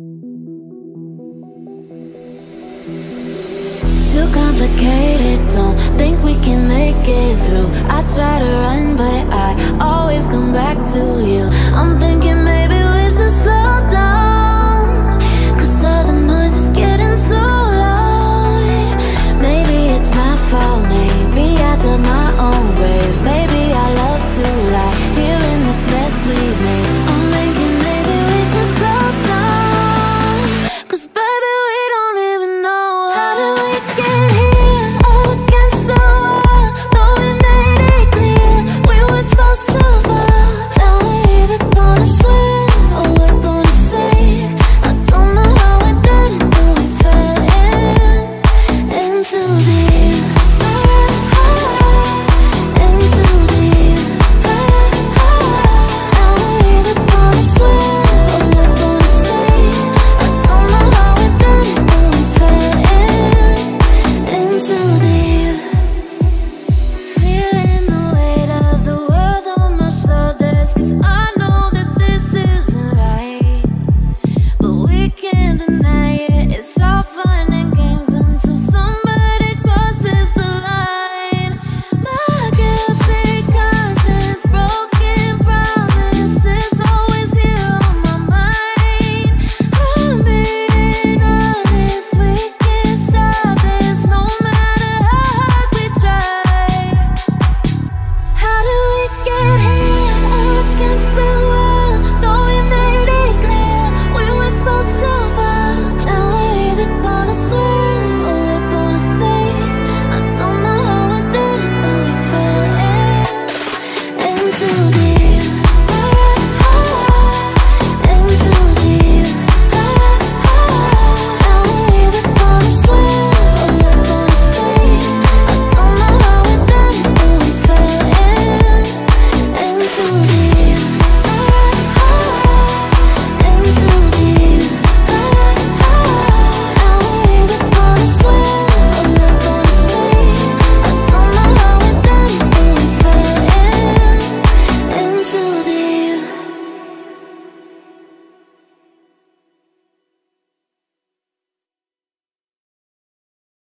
It's too complicated, don't think we can make it through. I try to run, but I